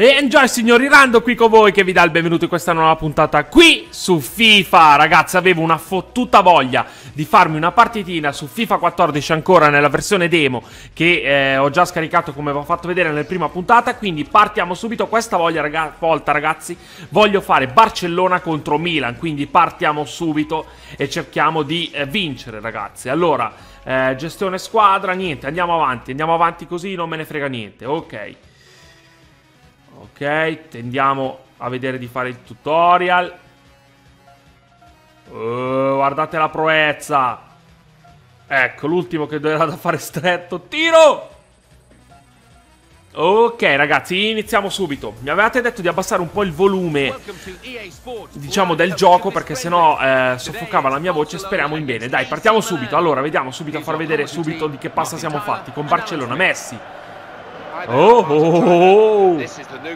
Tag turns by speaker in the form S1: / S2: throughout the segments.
S1: E enjoy signori, Rando qui con voi che vi dà il benvenuto in questa nuova puntata qui su FIFA. Ragazzi avevo una fottuta voglia di farmi una partitina su FIFA 14 ancora nella versione demo Che eh, ho già scaricato come vi ho fatto vedere nella prima puntata. Quindi partiamo subito, questa voglia, raga volta ragazzi Voglio fare Barcellona contro Milan. Quindi partiamo subito e cerchiamo di eh, vincere ragazzi. Allora, eh, gestione squadra, niente, andiamo avanti Andiamo avanti così, non me ne frega niente, ok Ok, tendiamo a vedere di fare il tutorial. Uh, guardate la proezza. Ecco, l'ultimo che doveva da fare stretto. Tiro! Ok ragazzi, iniziamo subito. Mi avevate detto di abbassare un po' il volume, diciamo, del gioco perché sennò eh, soffocava la mia voce. Speriamo in bene. Dai, partiamo subito. Allora, vediamo subito a far vedere subito di che passa siamo fatti con Barcellona. Messi. Oh, oh, oh, oh.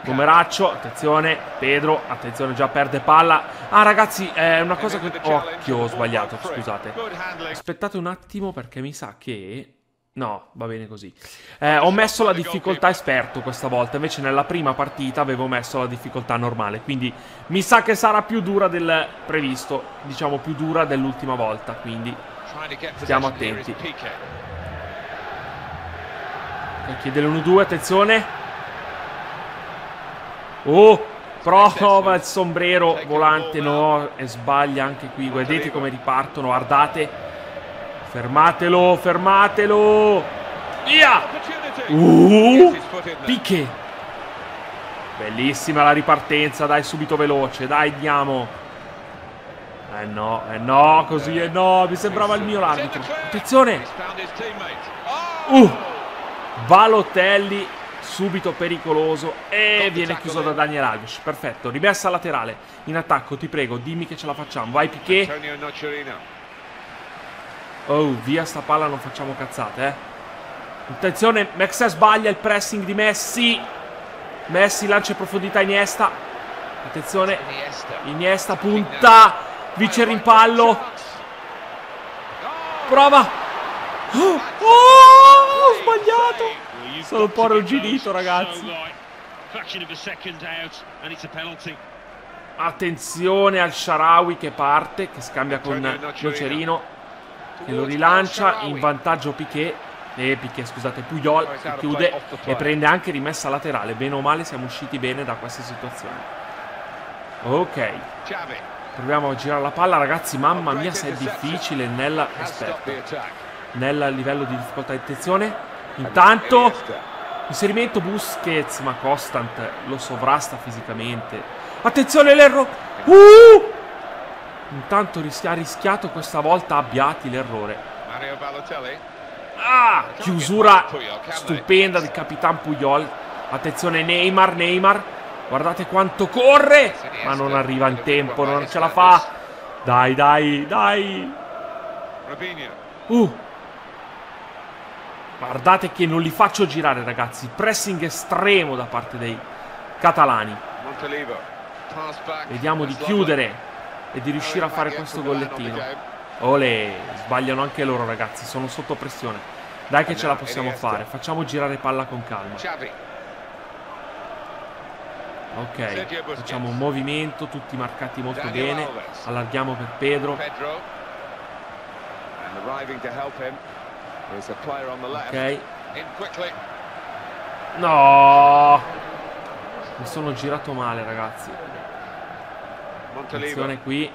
S1: Numeraccio, attenzione, Pedro, attenzione, già perde palla. Ah ragazzi, è una cosa che... Occhio, ho sbagliato, scusate. Aspettate un attimo perché mi sa che... No, va bene così. Eh, ho messo la difficoltà esperto questa volta, invece nella prima partita avevo messo la difficoltà normale, quindi mi sa che sarà più dura del previsto, diciamo più dura dell'ultima volta, quindi stiamo attenti. Chiede l'1-2, attenzione. Oh, prova il sombrero volante, no, e sbaglia anche qui. Guardate come ripartono, guardate. Fermatelo, fermatelo. Via! Uh, Pique. Bellissima la ripartenza, dai, subito veloce, dai, andiamo. Eh no, eh no, così, eh no, mi sembrava il mio arbitro. Attenzione! Uh! Balotelli subito pericoloso e viene chiuso da Daniel Alves. Perfetto, rimessa laterale in attacco, ti prego, dimmi che ce la facciamo. Vai Piquet. Oh, via sta palla, non facciamo cazzate, eh. Attenzione, Max sbaglia il pressing di Messi. Messi lancia in profondità Iniesta. Attenzione, Iniesta punta, vince rimpallo. Prova. Oh, oh, sbagliato. Sono un po' arrugginito, ragazzi. Attenzione al Sharawi che parte, che scambia con Nocerino, che lo rilancia in vantaggio Piquet. Eh, Piquet, scusate, Puyol che chiude e prende anche rimessa laterale. Bene o male siamo usciti bene da questa situazione. Ok. Proviamo a girare la palla, ragazzi. Mamma mia, se è difficile nella... Aspetta nel livello di difficoltà di attenzione. Intanto inserimento Busquets, ma Constant lo sovrasta fisicamente. Attenzione l'errore! Uh! Intanto ha rischiato questa volta Abbiati l'errore. Ah! Chiusura stupenda del Capitan Puyol. Attenzione Neymar, Neymar. Guardate quanto corre! Ma non arriva in tempo, non ce la fa. Dai, dai, dai. Uh! Guardate che non li faccio girare, ragazzi. Pressing estremo da parte dei catalani. Vediamo di chiudere e di riuscire a fare questo gollettino. Ole, sbagliano anche loro, ragazzi. Sono sotto pressione. Dai che ce la possiamo fare. Facciamo girare palla con calma. Ok, facciamo un movimento, tutti marcati molto bene. Allarghiamo per Pedro. Ok. No! Mi sono girato male, ragazzi. Attenzione qui.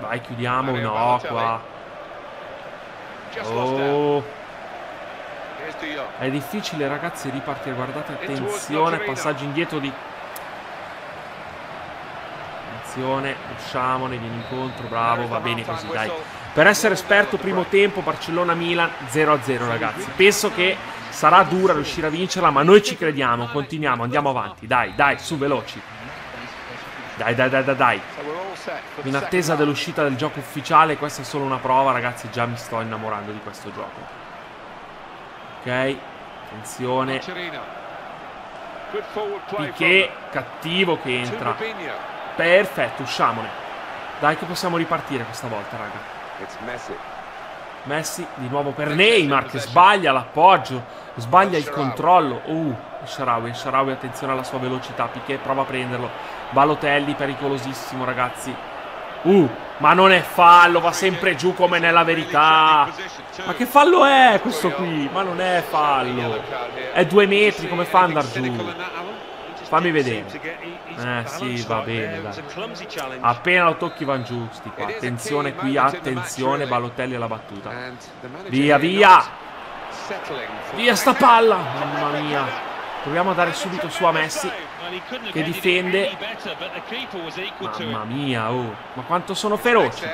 S1: Vai, chiudiamo. No, qua. Oh. È difficile, ragazzi, ripartire. Guardate, attenzione. Passaggio indietro di Attenzione, usciamone, vieni incontro, bravo, va bene così, dai. Per essere esperto, primo tempo, Barcellona-Milan 0-0, ragazzi. Penso che sarà dura riuscire a vincerla, ma noi ci crediamo, continuiamo, andiamo avanti. Dai, dai, su, veloci. Dai, dai, dai, dai, dai. In attesa dell'uscita del gioco ufficiale, questa è solo una prova, ragazzi, già mi sto innamorando di questo gioco. Ok, attenzione. Piquet, cattivo che entra. Perfetto, usciamone. Dai che possiamo ripartire questa volta, raga. Messi di nuovo per Neymar che sbaglia l'appoggio, sbaglia il controllo. Uh, Sharawi, Sharawi, attenzione alla sua velocità. Piquet prova a prenderlo. Balotelli, pericolosissimo, ragazzi. Uh, ma non è fallo, va sempre giù come nella verità. Ma che fallo è questo qui? Ma non è fallo. È due metri, come fa ad andare giù? Fammi vedere. Eh sì, va bene, dai. Appena lo tocchi van giusti qua. Attenzione qui, attenzione, Balotelli alla battuta. Via, via! Via sta palla! Mamma mia. Proviamo a dare subito su a Messi che difende. Mamma mia, oh. Ma quanto sono feroci.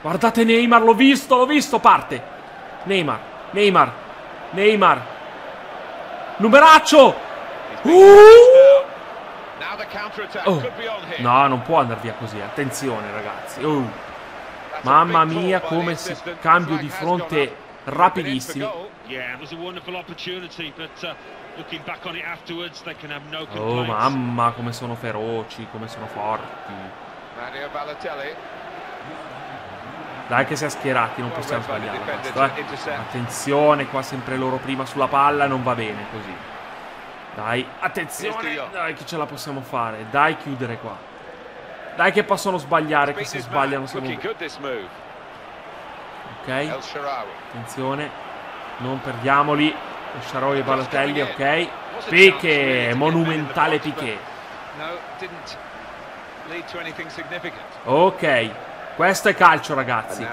S1: Guardate Neymar, l'ho visto, l'ho visto, parte. Neymar, Neymar, Neymar. Numeraccio! Uh! Oh. No, non può andare via così. Attenzione, ragazzi. Uh. Mamma mia, come si cambio di fronte rapidissimo. Oh, mamma, come sono feroci, come sono forti. Dai che si è schierati, non possiamo sbagliare. Basta, eh. Attenzione, qua sempre loro prima sulla palla, non va bene così. Dai, attenzione, dai che ce la possiamo fare. Dai, chiudere qua. Dai che possono sbagliare, che se sbagliano siamo... Ok, attenzione, non perdiamoli. Sciaroi e Balotelli, ok. Pique, monumentale Piquet. Ok, questo è calcio ragazzi.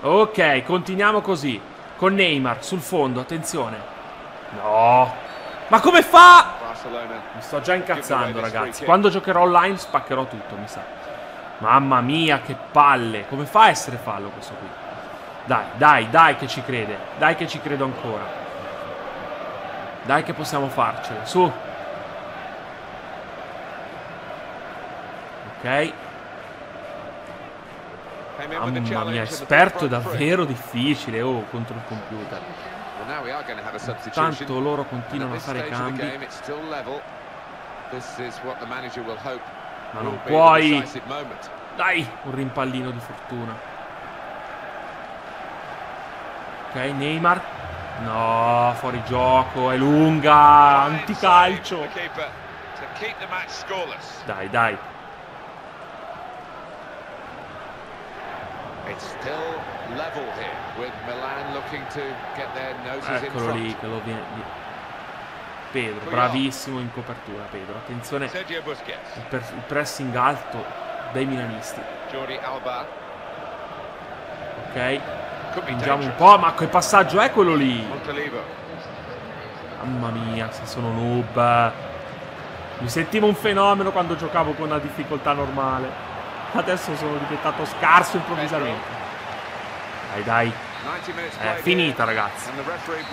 S1: Ok, continuiamo così. Con Neymar sul fondo, attenzione. No. Ma come fa? Mi sto già incazzando ragazzi. Quando giocherò online spaccherò tutto, mi sa. Mamma mia, che palle. Come fa a essere fallo questo qui? Dai, dai, dai che ci crede. Dai che ci credo ancora. Dai che possiamo farcela. Su. Ok. Mamma mia, esperto è davvero difficile oh, contro il computer. Tanto loro continuano a fare cambi. Ma non puoi. Dai, un rimpallino di fortuna. Ok, Neymar. No, fuori gioco, è lunga, anticalcio. Dai, dai. Eccolo lì che lo viene. Pedro, bravissimo in copertura. Pedro, attenzione. Il, il pressing alto dei milanisti. Ok. Spingiamo un po', ma che passaggio è quello lì? Mamma mia, se sono noob. Mi sentivo un fenomeno quando giocavo con una difficoltà normale. Adesso sono diventato scarso improvvisamente. Dai, dai. È finita, ragazzi.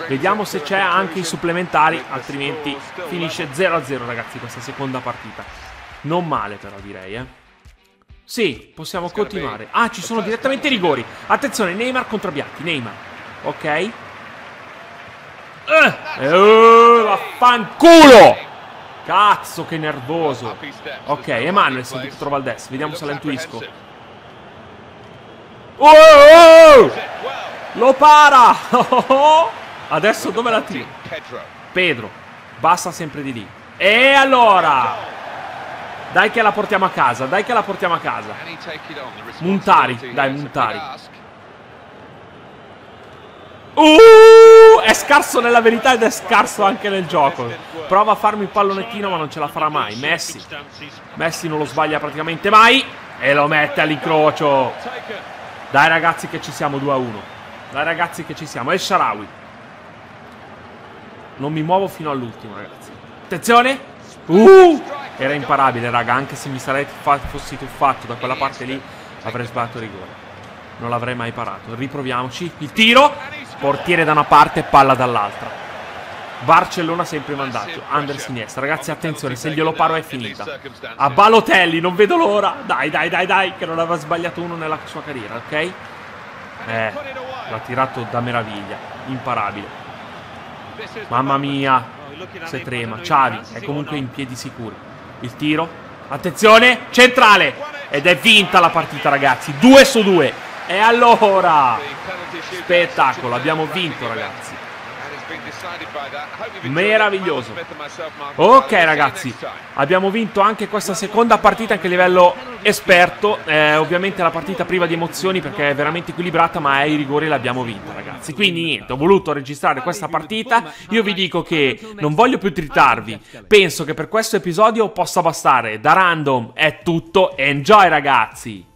S1: Vediamo se c'è anche i supplementari, altrimenti finisce 0-0, ragazzi, questa seconda partita. Non male, però, direi, eh. Sì, possiamo continuare. Ah, ci sono direttamente i rigori. Attenzione, Neymar contro Bianchi. Neymar. Ok. Eh, eh, vaffanculo! Cazzo, che nervoso. Ok, Emanuel subito trova il destra. Vediamo se la intuisco. Oh, oh, oh! Lo para! Adesso dove la tiro? Pedro. Basta sempre di lì. E allora? Dai che la portiamo a casa, dai che la portiamo a casa. Muntari, dai, Muntari. Uh, è scarso nella verità ed è scarso anche nel gioco. Prova a farmi il pallonettino ma non ce la farà mai. Messi. Messi non lo sbaglia praticamente mai. E lo mette all'incrocio. Dai ragazzi che ci siamo 2 a 1. Dai ragazzi che ci siamo. E Sharawi. Non mi muovo fino all'ultimo ragazzi. Attenzione. Uh, era imparabile raga. Anche se mi sarei fossi tuffato da quella parte lì avrei sbagliato rigore. Non l'avrei mai parato. Riproviamoci. Il tiro. Portiere da una parte e palla dall'altra. Barcellona sempre in vantaggio. Under sinistra. Ragazzi, attenzione, se glielo paro è finita. A Balotelli, non vedo l'ora. Dai, dai, dai, dai, che non aveva sbagliato uno nella sua carriera, ok? Eh, l'ha tirato da meraviglia. Imparabile. Mamma mia. Se trema. Xavi è comunque in piedi sicuri. Il tiro. Attenzione, centrale. Ed è vinta la partita, ragazzi. 2 su 2. E allora, spettacolo, abbiamo vinto, ragazzi. Meraviglioso. Ok ragazzi, abbiamo vinto anche questa seconda partita anche a livello esperto. Eh, ovviamente la partita priva di emozioni perché è veramente equilibrata, ma ai rigori l'abbiamo vinta ragazzi. Quindi niente, ho voluto registrare questa partita. Io vi dico che non voglio più tritarvi. Penso che per questo episodio possa bastare. Da random è tutto. Enjoy ragazzi!